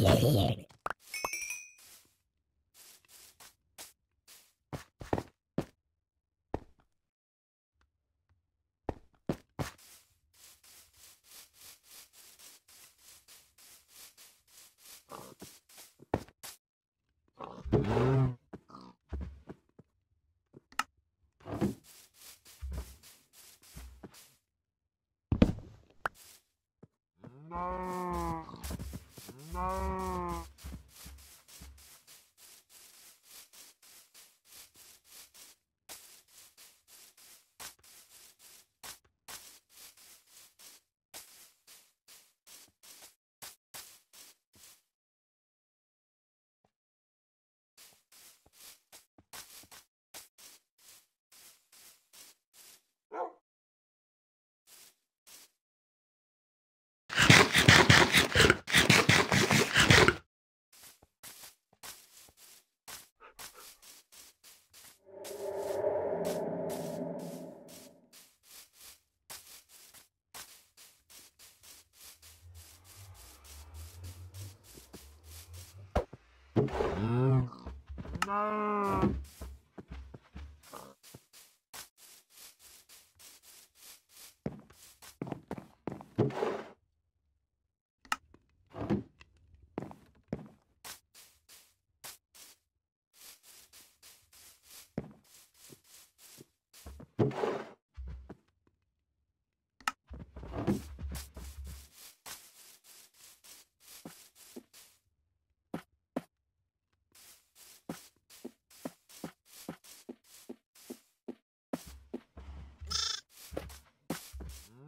No. No. No.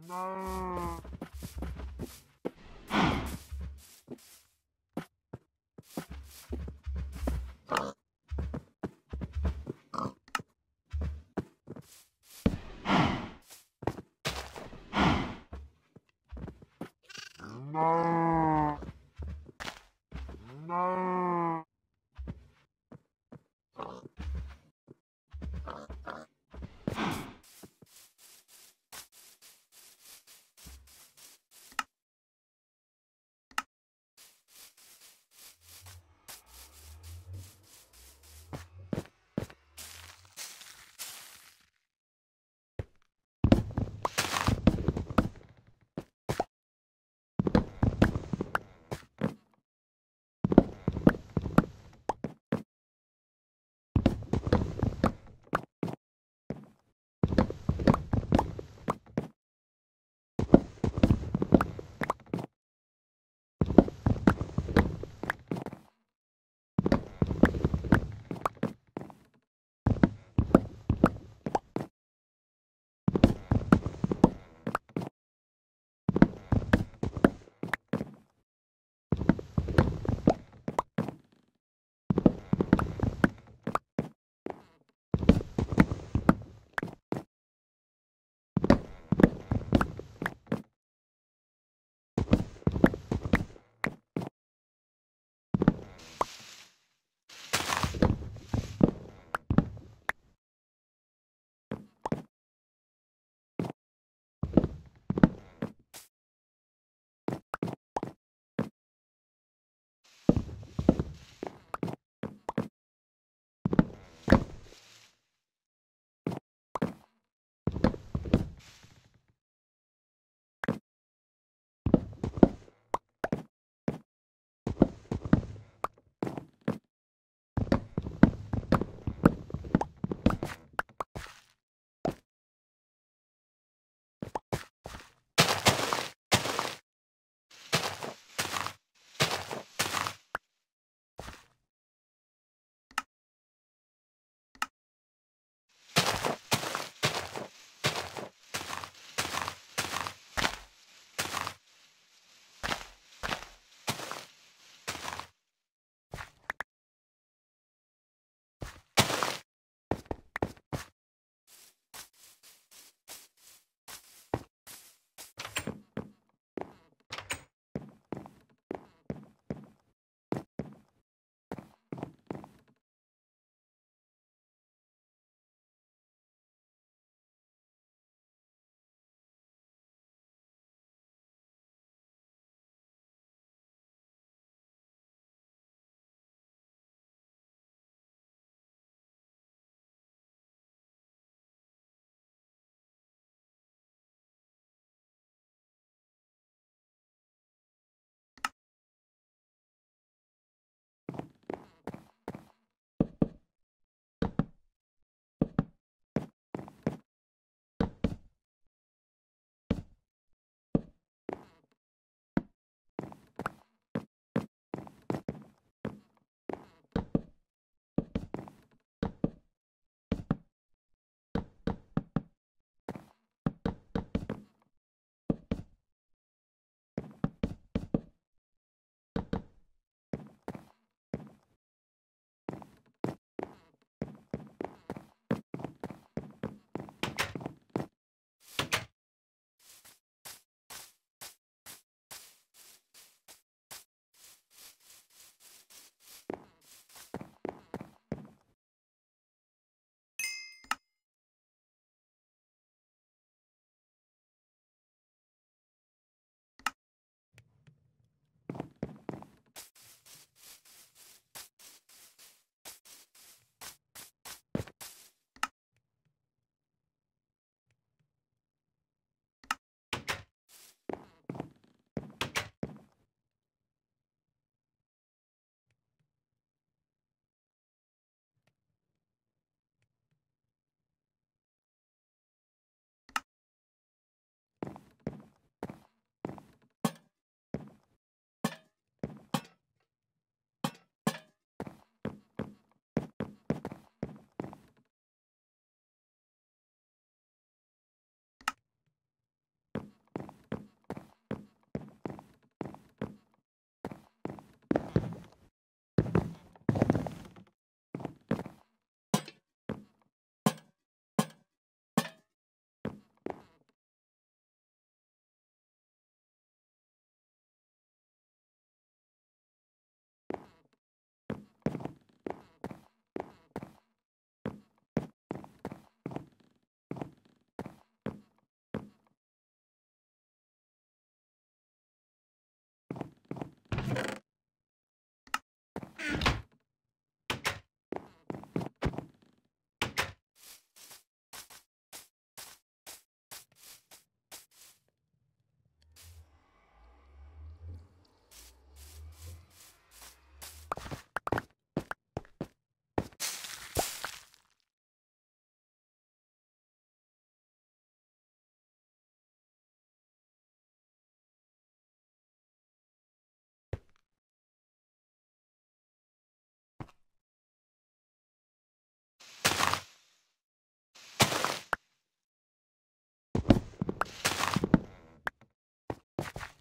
No. you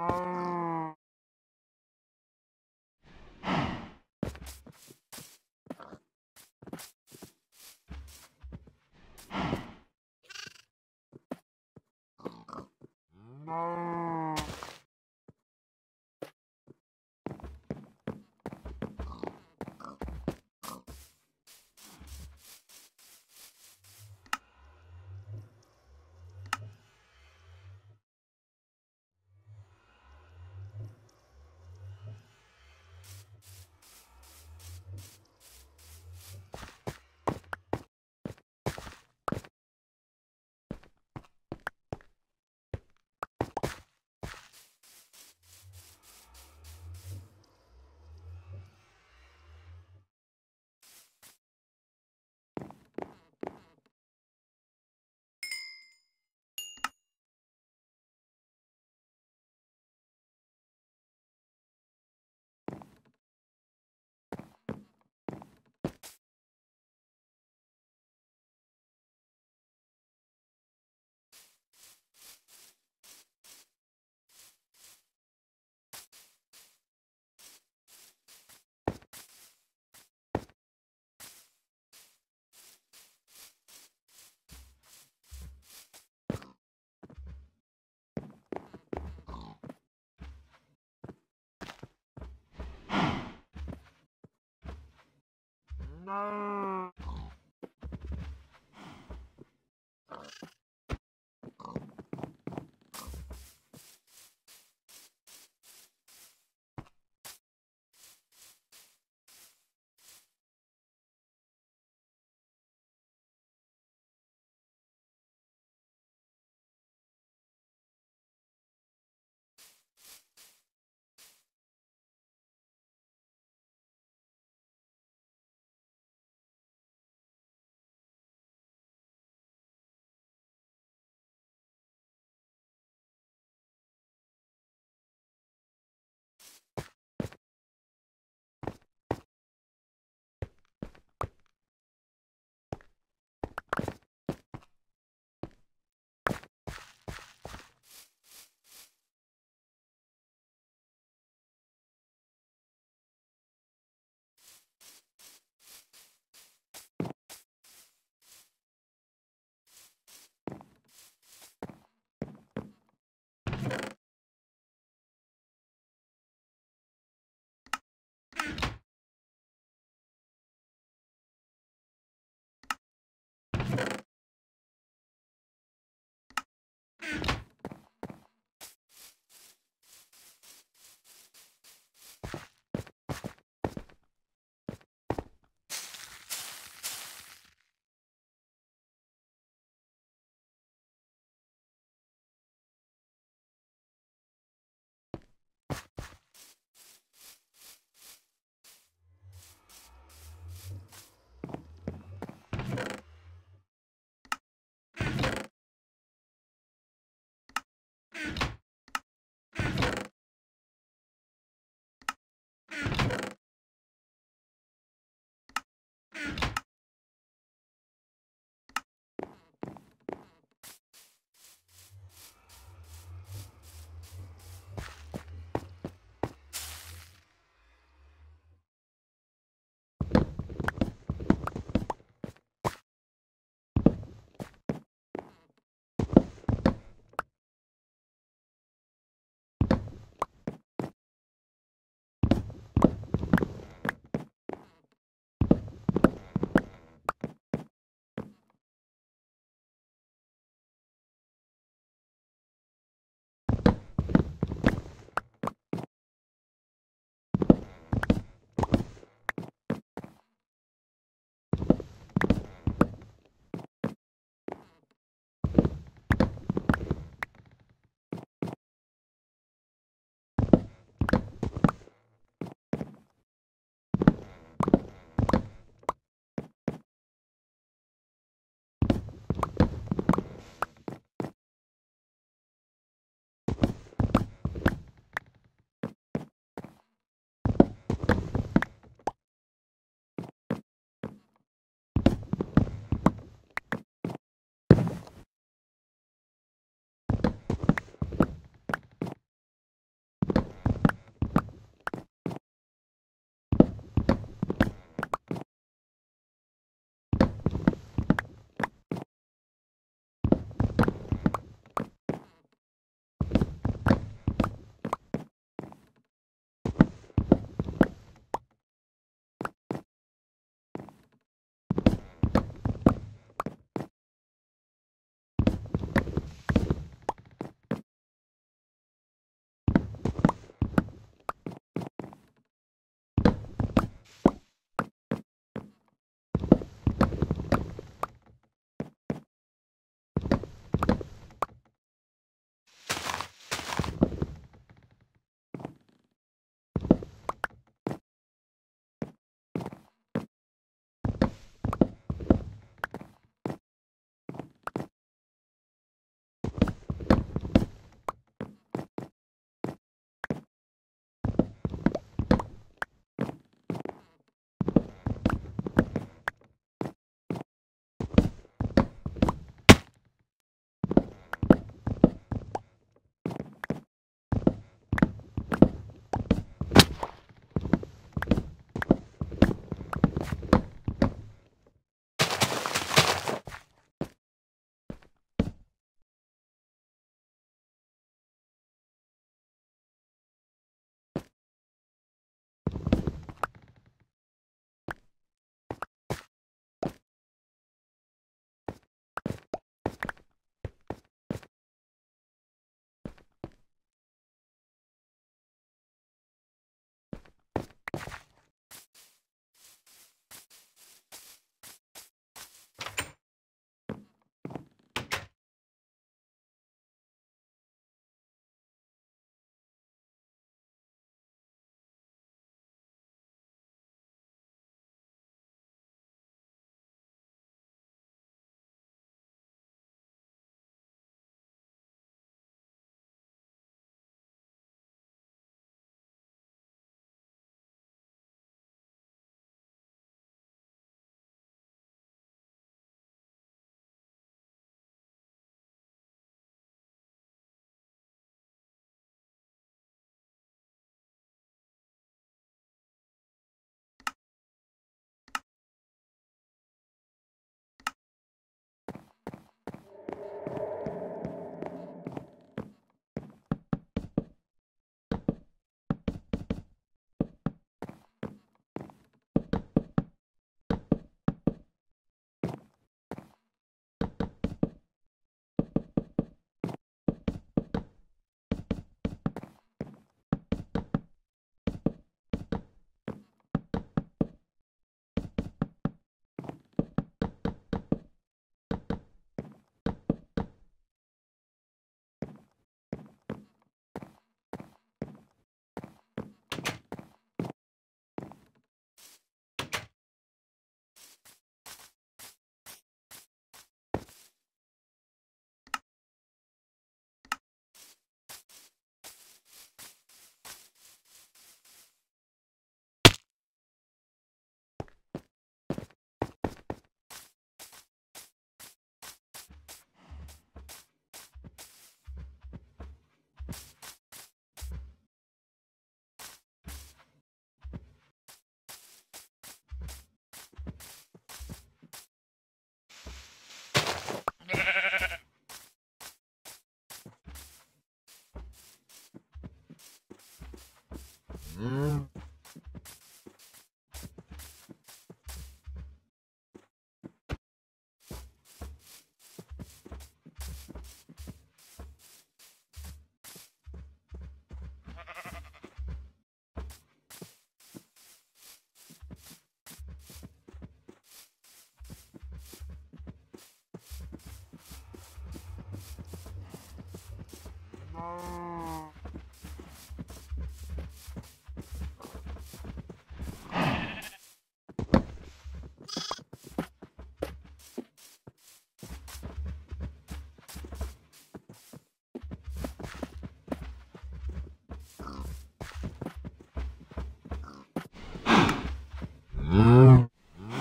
No. No. No.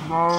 No.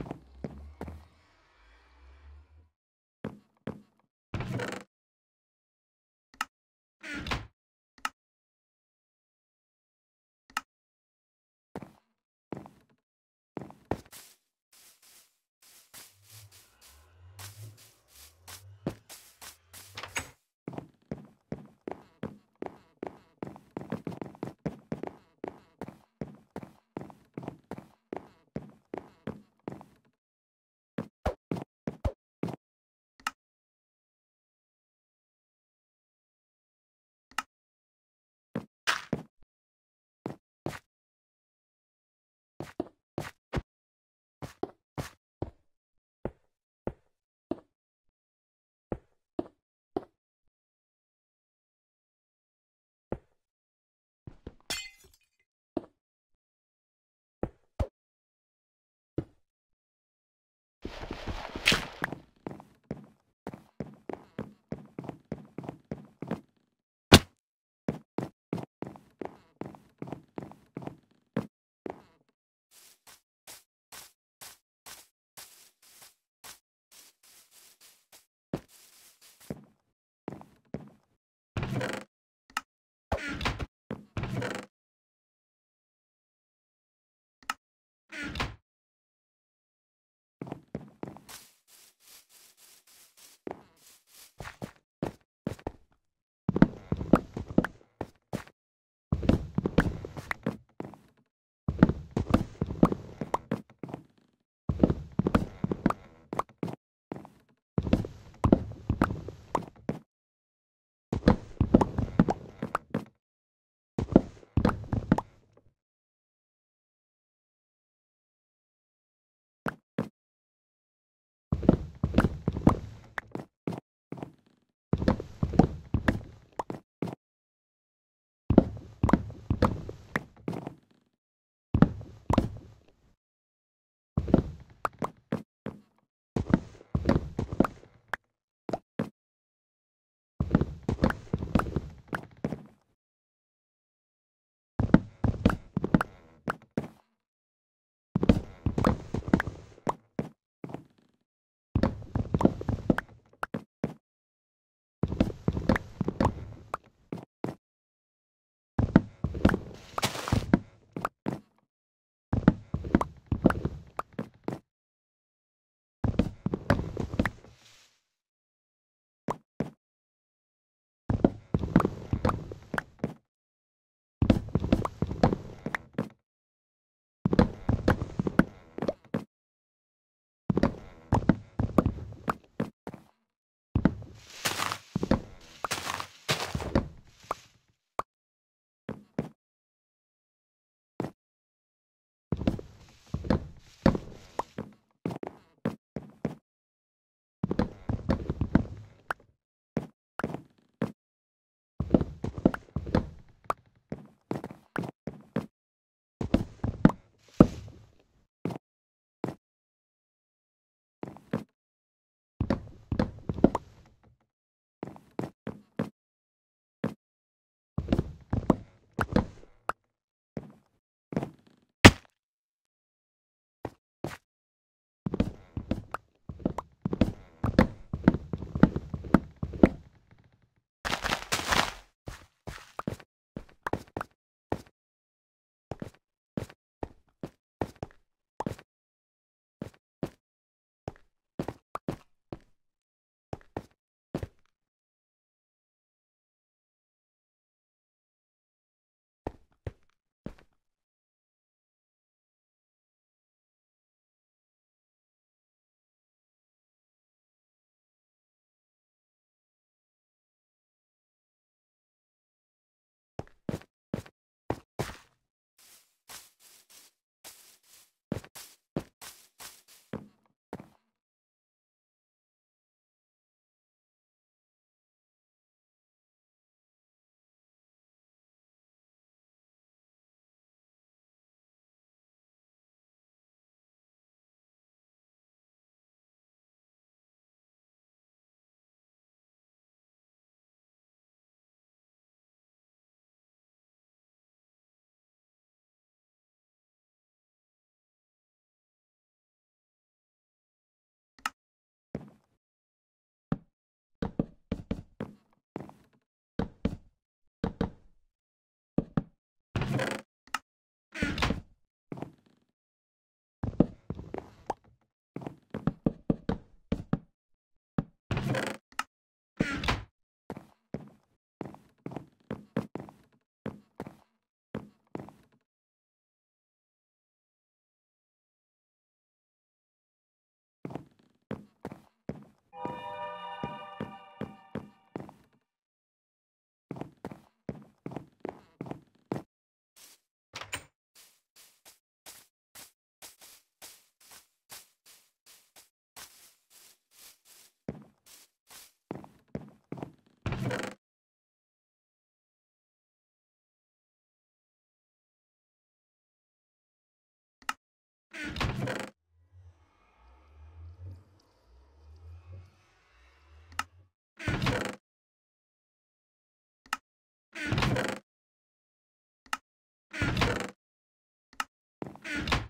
Ow.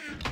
Ah.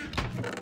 you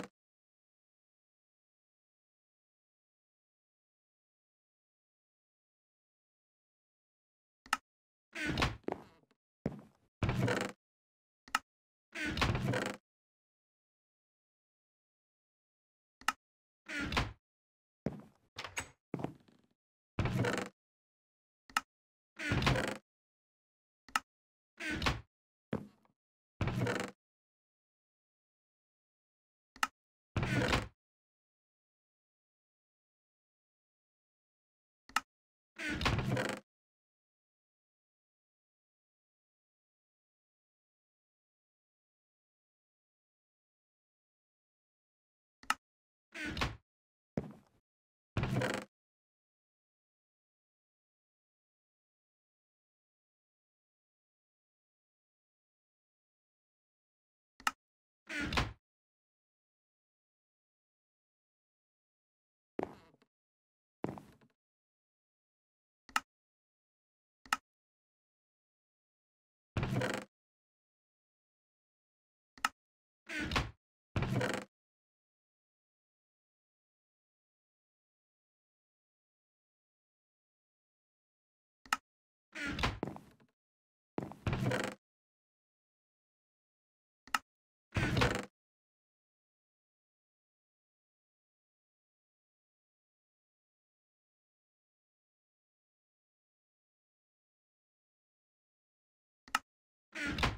you.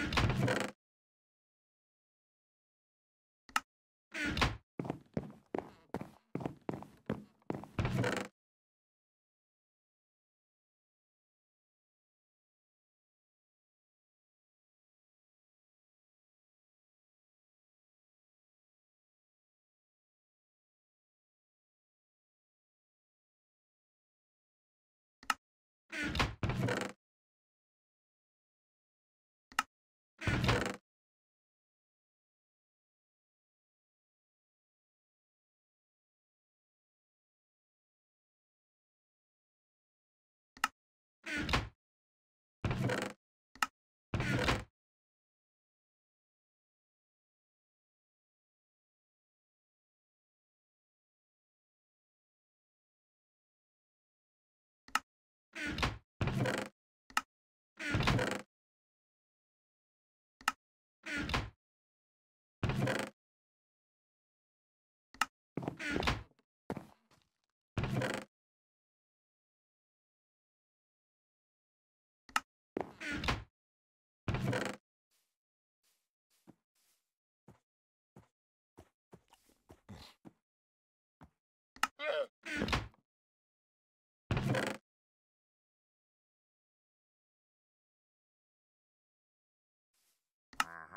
you Yeah.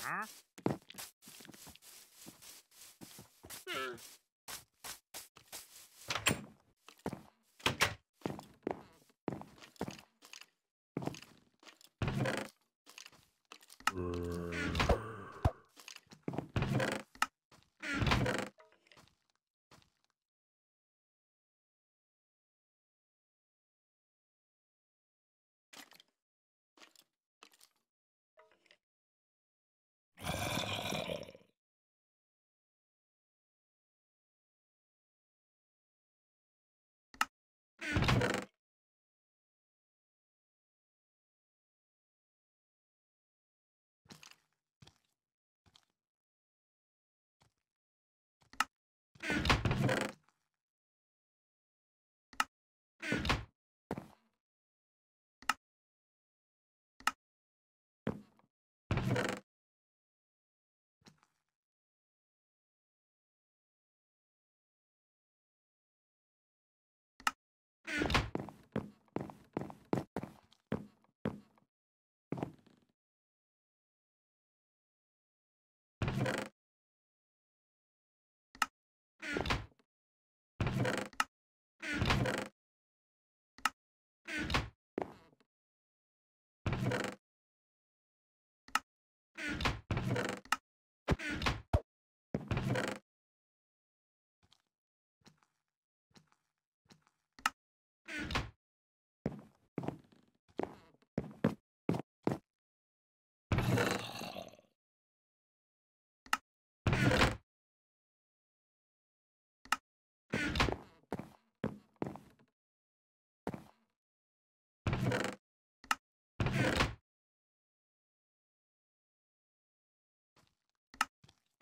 Huh? Hmm.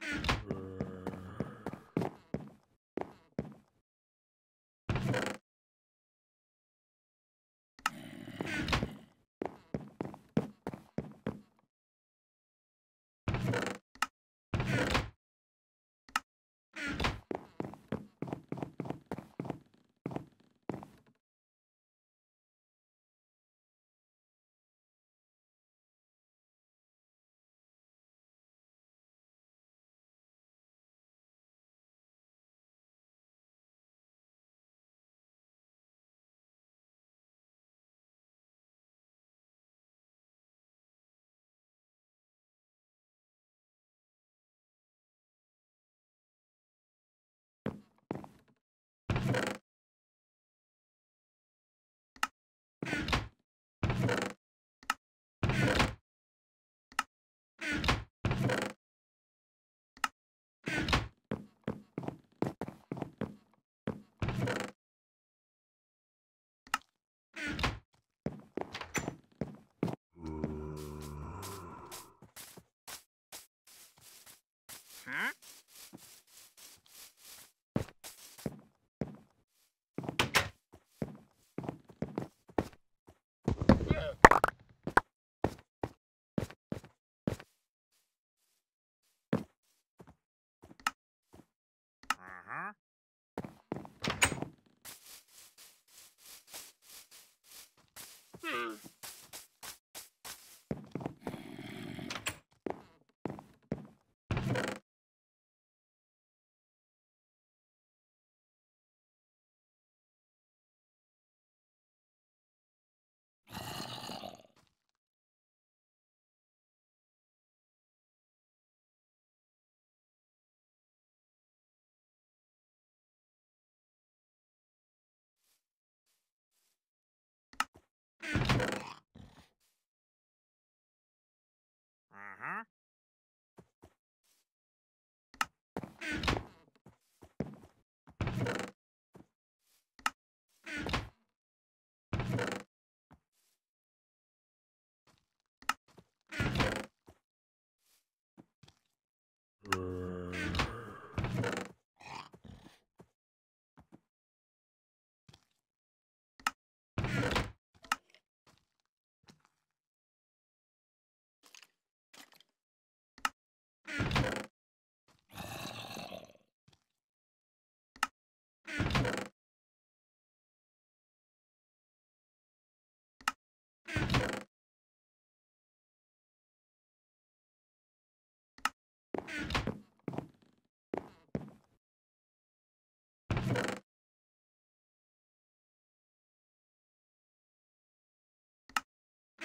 Uh. Huh? Uh-huh. Hmm.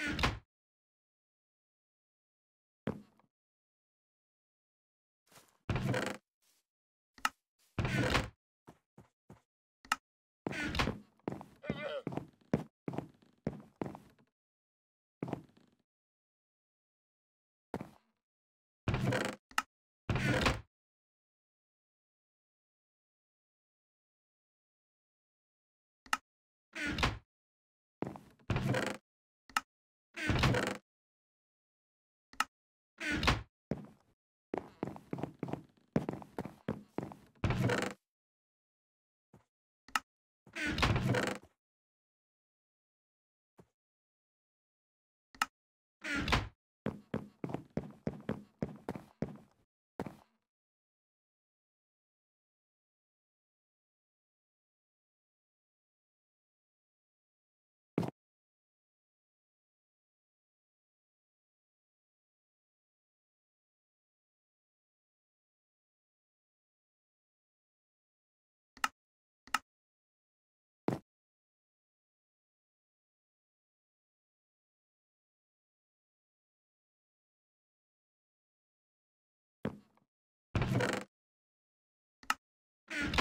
You Ah.